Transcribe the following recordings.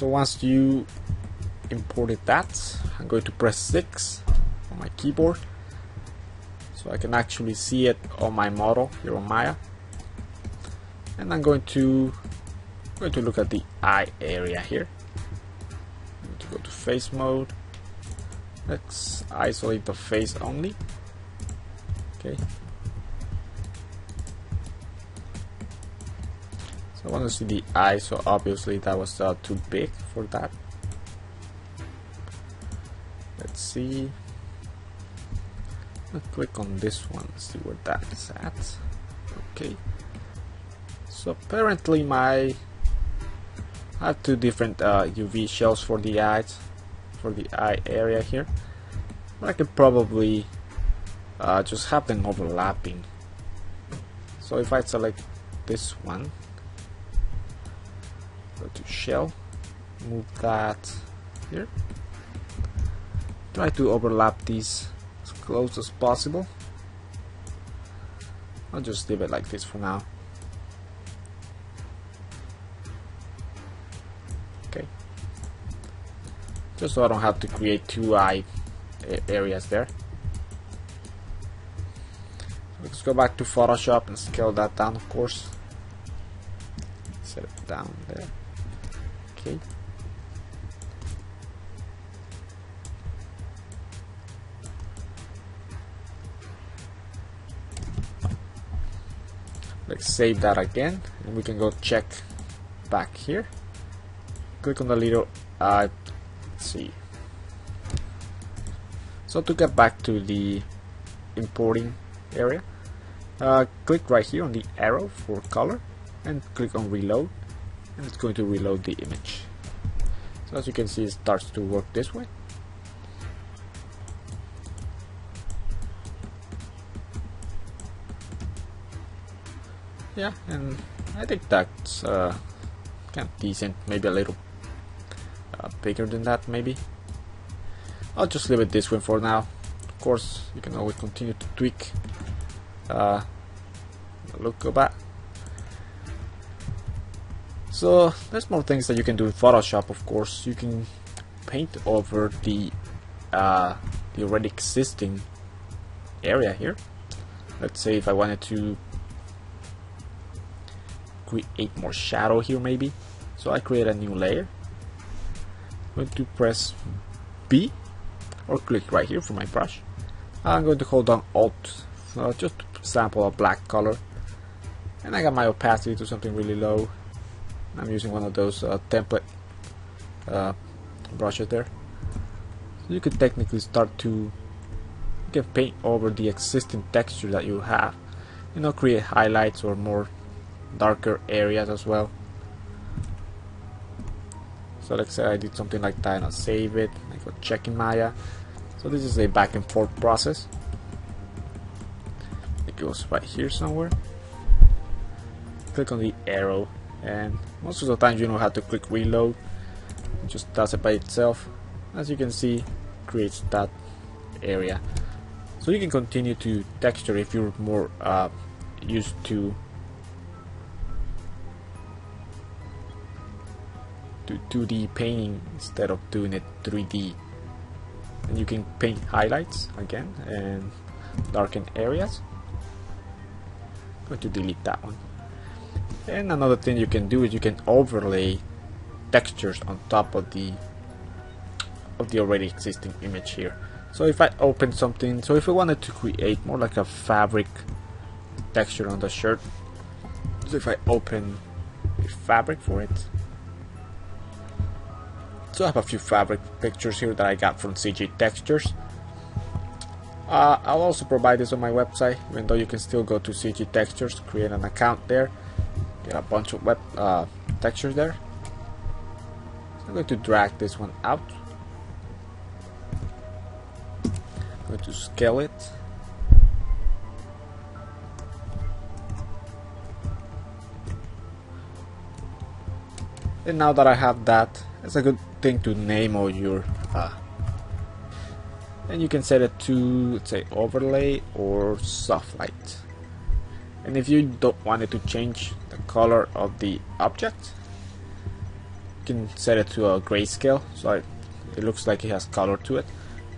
so once you imported that I'm going to press 6 on my keyboard. So I can actually see it on my model here on Maya. And I'm going to going to look at the eye area here. I'm going to go to face mode. Let's isolate the face only. Okay I want to see the eye so obviously that was uh, too big for that. Let's see. I'll click on this one see where that's at. Okay. So apparently my I have two different uh, UV shells for the eyes for the eye area here. I could probably uh, just have them overlapping. So if I select this one go to shell move that here. Try to overlap these as close as possible. I'll just leave it like this for now. Okay. Just so I don't have to create two eye areas there. Let's go back to Photoshop and scale that down of course. Set it down there okay let's save that again and we can go check back here. Click on the little uh, let's see. So to get back to the importing area uh, click right here on the arrow for color and click on reload and it's going to reload the image. So as you can see it starts to work this way. Yeah and I think that's uh, kind of decent maybe a little uh, bigger than that maybe. I'll just leave it this way for now. Of course you can always continue to tweak uh, look about so there's more things that you can do in Photoshop of course. You can paint over the uh, the already existing area here. Let's say if I wanted to create more shadow here maybe. So I create a new layer. I'm going to press B or click right here for my brush. I'm going to hold down alt uh, just to sample a black color. And I got my opacity to something really low I'm using one of those uh, template uh, brushes there. So you could technically start to you can paint over the existing texture that you have. You know create highlights or more darker areas as well. So let's say I did something like that and I'll save it I go check in Maya. So this is a back and forth process. It goes right here somewhere. Click on the arrow and most of the time you know how to click reload. It just does it by itself. As you can see creates that area. So you can continue to texture if you're more uh, used to to 2D painting instead of doing it 3D and you can paint highlights again and darken areas. I'm going to delete that one and another thing you can do is you can overlay textures on top of the of the already existing image here. So if I open something so if I wanted to create more like a fabric texture on the shirt so if I open a fabric for it. So I have a few fabric pictures here that I got from CG Textures. Uh, I'll also provide this on my website even though you can still go to CG Textures create an account there get a bunch of web uh, textures there. So I'm going to drag this one out. I'm going to scale it. And now that I have that it's a good thing to name all your uh, and you can set it to let's say overlay or soft light. And if you don't want it to change color of the object. You can set it to a grayscale so it, looks like it has color to it.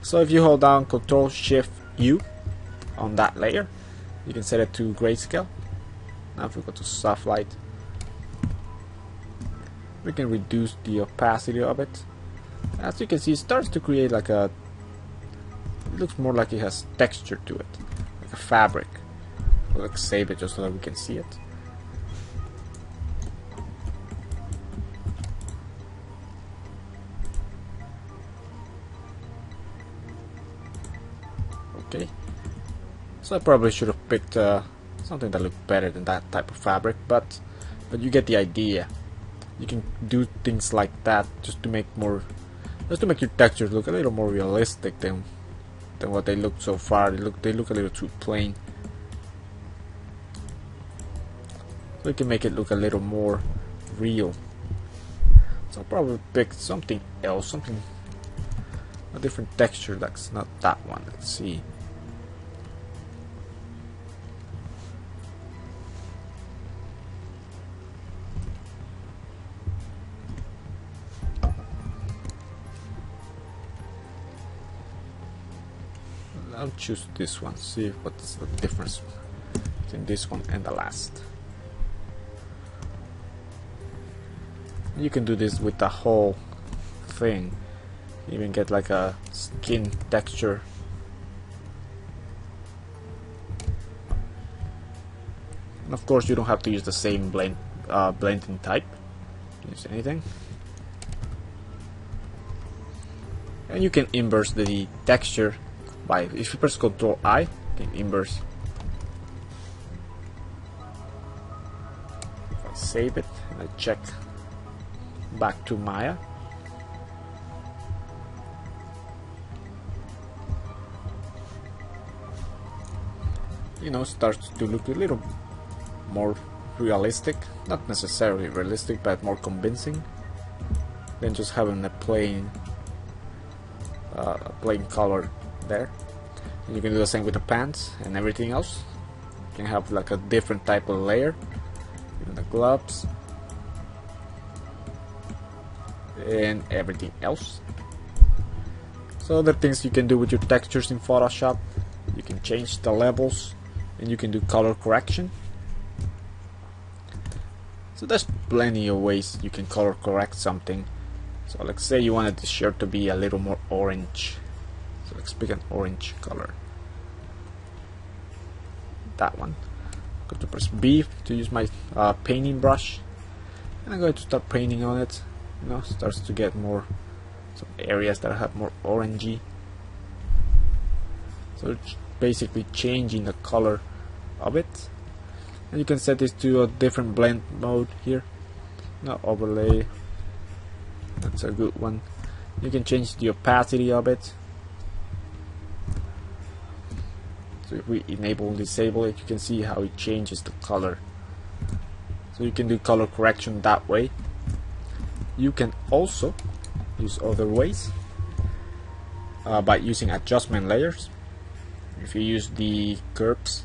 So if you hold down Control Shift U on that layer you can set it to grayscale. Now if we go to soft light we can reduce the opacity of it. As you can see it starts to create like a it looks more like it has texture to it like a fabric. Let's save it just so that we can see it so I probably should have picked uh, something that looked better than that type of fabric but but you get the idea. You can do things like that just to make more just to make your textures look a little more realistic than than what they look so far. They look they look a little too plain. So you can make it look a little more real. So I'll probably pick something else something a different texture that's not that one. Let's see I'll choose this one, see what's the difference between this one and the last. You can do this with the whole thing. even get like a skin texture. And of course you don't have to use the same blend uh, blending type. Use anything. And you can inverse the texture by if you press Ctrl I, can inverse. If I save it and I check back to Maya. You know, starts to look a little more realistic, not necessarily realistic, but more convincing than just having a plain, uh, plain color there. And you can do the same with the pants and everything else. You can have like a different type of layer. Even the gloves. And everything else. So other things you can do with your textures in Photoshop. You can change the levels. And you can do color correction. So there's plenty of ways you can color correct something. So let's say you wanted the shirt to be a little more orange let's an orange color. That one. I'm going to press B to use my uh, painting brush. And I'm going to start painting on it. You know, starts to get more some areas that have more orangey. So basically changing the color of it. And you can set this to a different blend mode here. now overlay. That's a good one. You can change the opacity of it if we enable and disable it you can see how it changes the color. So you can do color correction that way. You can also use other ways uh, by using adjustment layers. If you use the curves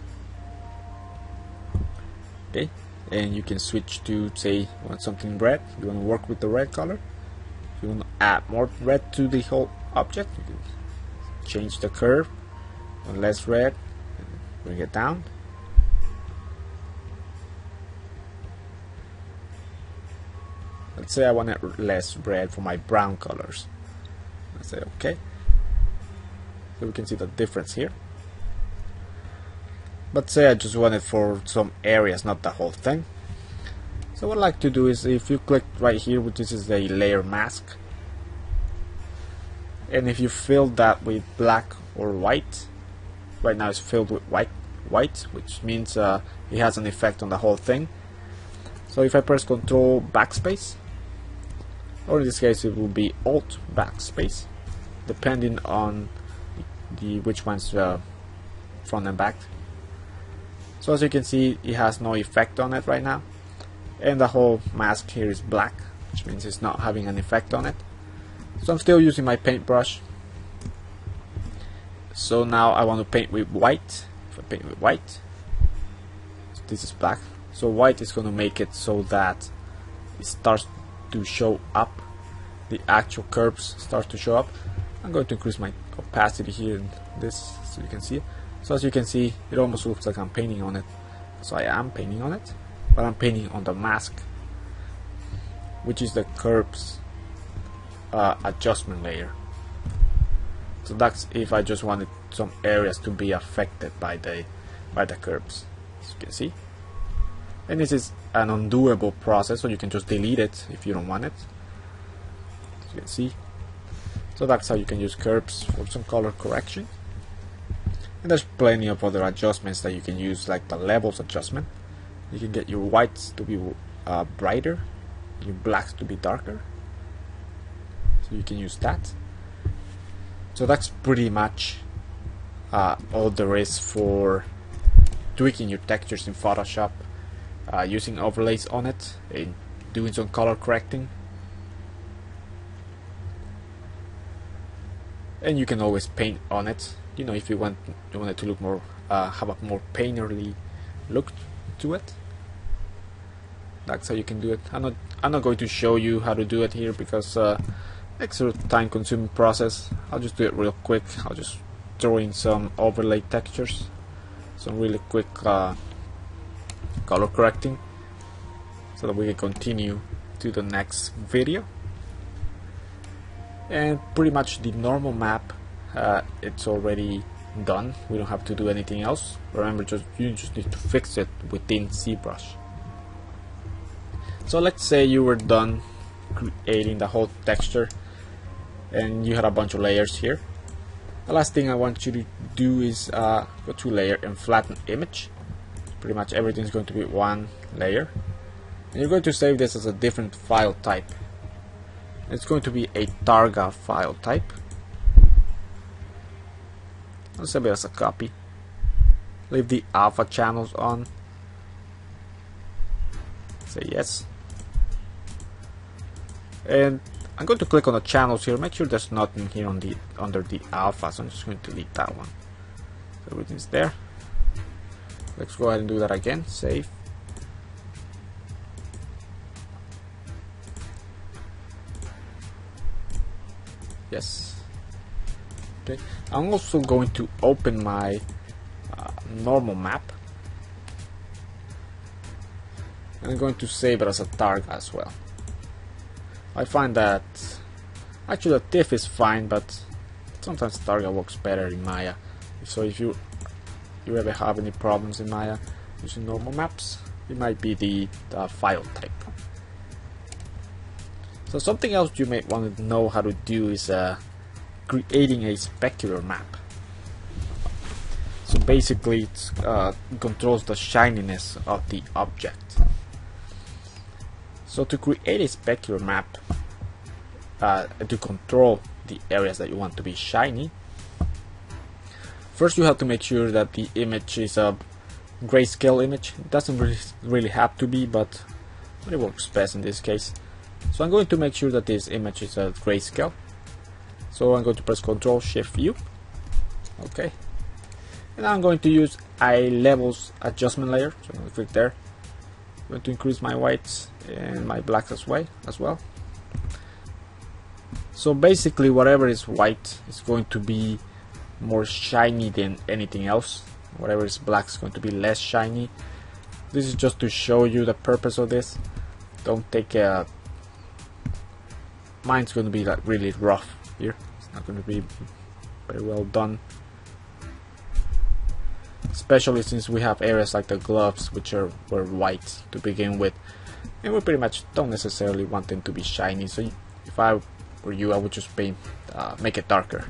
okay and you can switch to say want something red you want to work with the red color. You want to add more red to the whole object you can change the curve and less red bring it down? Let's say I want it less red for my brown colors. Let's say okay. So we can see the difference here. But say I just want it for some areas not the whole thing. So what I like to do is if you click right here which is a layer mask and if you fill that with black or white right now it's filled with white white which means uh, it has an effect on the whole thing. So if I press control backspace or in this case it will be alt backspace depending on the which one's uh, front and back. So as you can see it has no effect on it right now. And the whole mask here is black which means it's not having an effect on it. So I'm still using my paintbrush so now I want to paint with white. If I paint with white so this is black. So white is going to make it so that it starts to show up. The actual curves start to show up. I'm going to increase my opacity here in this so you can see. So as you can see it almost looks like I'm painting on it. So I am painting on it but I'm painting on the mask which is the curves uh, adjustment layer so that's if I just wanted some areas to be affected by the by the curves as you can see. And this is an undoable process so you can just delete it if you don't want it. As you can see. So that's how you can use curves for some color correction. And there's plenty of other adjustments that you can use like the levels adjustment. You can get your whites to be uh, brighter your blacks to be darker. So you can use that so that's pretty much uh, all there is for tweaking your textures in Photoshop uh, using overlays on it and doing some color correcting. And you can always paint on it you know if you want you want it to look more uh, have a more painterly look to it. That's how you can do it. I'm not I'm not going to show you how to do it here because uh, it's a time consuming process. I'll just do it real quick. I'll just throw in some overlay textures. Some really quick uh, color correcting so that we can continue to the next video. And pretty much the normal map uh, it's already done. We don't have to do anything else. Remember just you just need to fix it within ZBrush. So let's say you were done creating the whole texture and you had a bunch of layers here. The last thing I want you to do is uh, go to layer and flatten image. Pretty much everything is going to be one layer. And you're going to save this as a different file type. It's going to be a targa file type. I'll save it as a copy. Leave the alpha channels on. Say yes. And I'm going to click on the channels here. Make sure there's nothing here on the under the alpha so I'm just going to delete that one. So everything's there. Let's go ahead and do that again. Save. Yes. Okay. I'm also going to open my uh, normal map. I'm going to save it as a Targa as well I find that actually a TIFF is fine but sometimes Targa works better in Maya so if you you ever have any problems in Maya using normal maps it might be the, the file type so something else you may want to know how to do is uh, creating a specular map. So basically it uh, controls the shininess of the object. So to create a specular map, uh, to control the areas that you want to be shiny, first you have to make sure that the image is a grayscale image. It doesn't really, really have to be, but it works best in this case. So I'm going to make sure that this image is a grayscale. So I'm going to press Ctrl Shift U. Okay. And I'm going to use a levels adjustment layer. So I'm going to click there. I'm going to increase my whites and my black as well. As well. So basically, whatever is white is going to be more shiny than anything else. Whatever is black is going to be less shiny. This is just to show you the purpose of this. Don't take a mine's going to be like really rough here it's not going to be very well done especially since we have areas like the gloves which are were white to begin with and we pretty much don't necessarily want them to be shiny. So if I were you I would just paint uh, make it darker.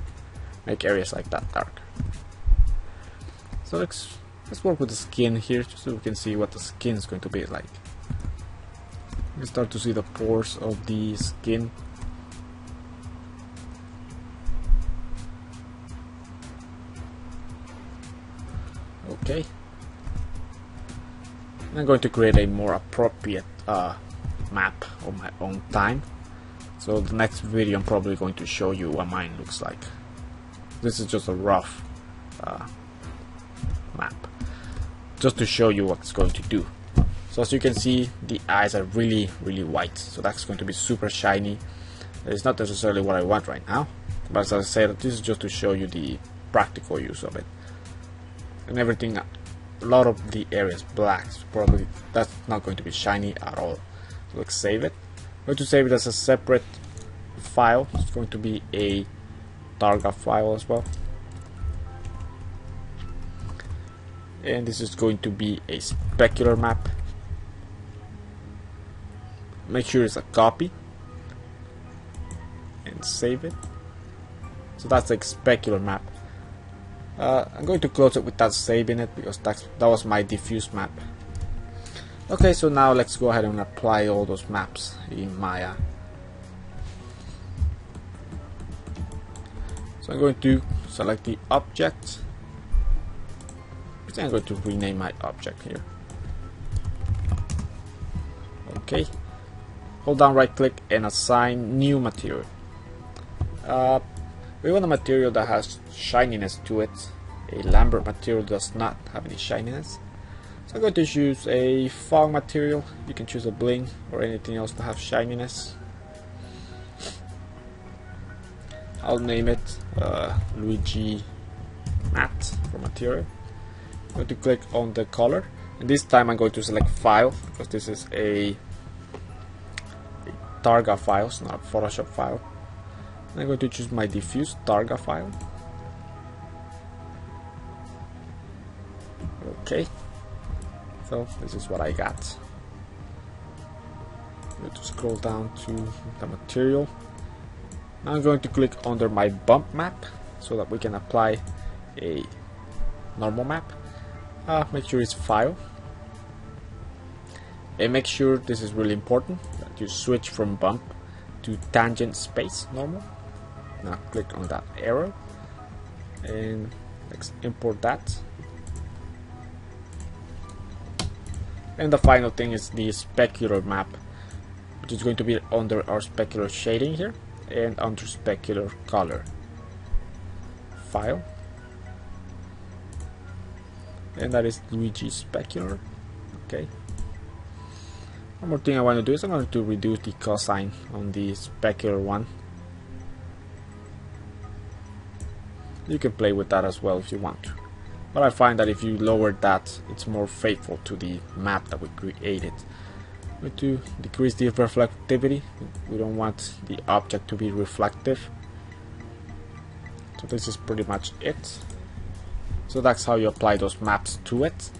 Make areas like that dark so let's let's work with the skin here just so we can see what the skin is going to be like. You start to see the pores of the skin. Okay I'm going to create a more appropriate uh, map on my own time. So the next video I'm probably going to show you what mine looks like. This is just a rough uh, map just to show you what it's going to do. So as you can see the eyes are really really white. So that's going to be super shiny. It's not necessarily what I want right now but as I said this is just to show you the practical use of it. And everything a lot of the areas black probably that's not going to be shiny at all. So let's save it. I'm going to save it as a separate file. It's going to be a targa file as well. And this is going to be a specular map. Make sure it's a copy. And save it. So that's a specular map uh, I'm going to close it without saving it because that's, that was my diffuse map. Okay so now let's go ahead and apply all those maps in Maya. So I'm going to select the object. I'm going to rename my object here. Okay. Hold down right click and assign new material. Uh, we want a material that has shininess to it. A Lambert material does not have any shininess. So I'm going to choose a Phong material. You can choose a Blinn or anything else to have shininess. I'll name it uh, Luigi matte for material. I'm going to click on the color. And this time I'm going to select file because this is a Targa files, not Photoshop file. I'm going to choose my diffuse Targa file. Okay, so this is what I got. I'm going to scroll down to the material. Now I'm going to click under my bump map so that we can apply a normal map. Uh, make sure it's file and make sure this is really important that you switch from bump to tangent space normal now click on that arrow and let's import that. And the final thing is the specular map which is going to be under our specular shading here and under specular color file. And that is Luigi specular. Okay. One more thing I want to do is I'm going to reduce the cosine on the specular one. You can play with that as well if you want to. But I find that if you lower that, it's more faithful to the map that we created. We do decrease the reflectivity. We don't want the object to be reflective. So this is pretty much it. So that's how you apply those maps to it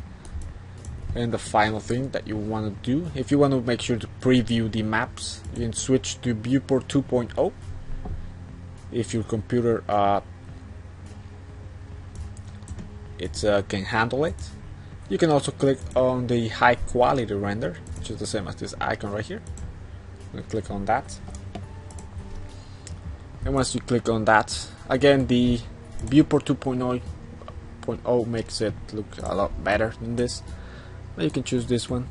and the final thing that you want to do if you want to make sure to preview the maps you can switch to viewport 2.0 if your computer uh, it uh, can handle it. You can also click on the high quality render which is the same as this icon right here. Click on that. And once you click on that again the viewport 2.0 makes it look a lot better than this. You can choose this one.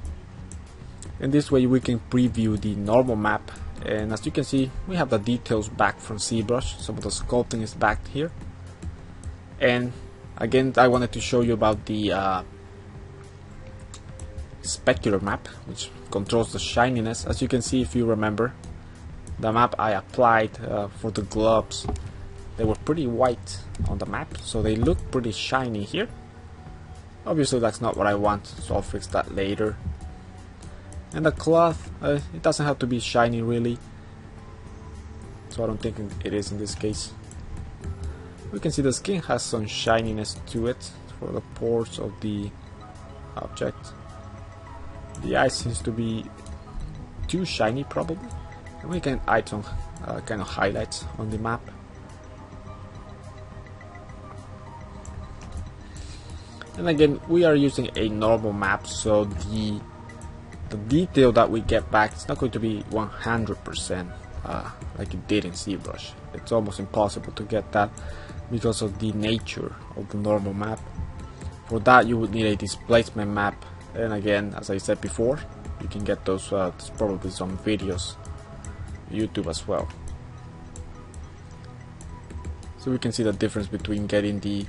And this way we can preview the normal map. And as you can see we have the details back from ZBrush. Some of the sculpting is back here. And again I wanted to show you about the uh, specular map which controls the shininess as you can see if you remember the map I applied uh, for the gloves they were pretty white on the map so they look pretty shiny here Obviously that's not what I want, so I'll fix that later. And the cloth, uh, it doesn't have to be shiny really. So I don't think it is in this case. We can see the skin has some shininess to it for the pores of the object. The eye seems to be too shiny probably. And we can add some uh, kind of highlights on the map. and again we are using a normal map so the the detail that we get back is not going to be 100% uh, like it did in ZBrush it's almost impossible to get that because of the nature of the normal map for that you would need a displacement map and again as I said before you can get those uh, probably some videos YouTube as well so we can see the difference between getting the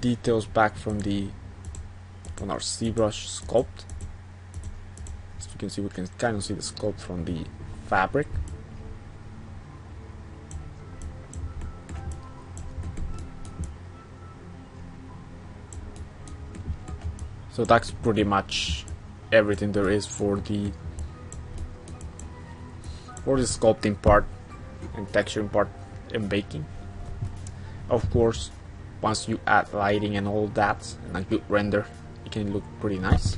details back from the on our ZBrush sculpt. As you can see, we can kind of see the sculpt from the fabric. So that's pretty much everything there is for the for the sculpting part and texturing part and baking. Of course, once you add lighting and all that and a good render, it can look pretty nice.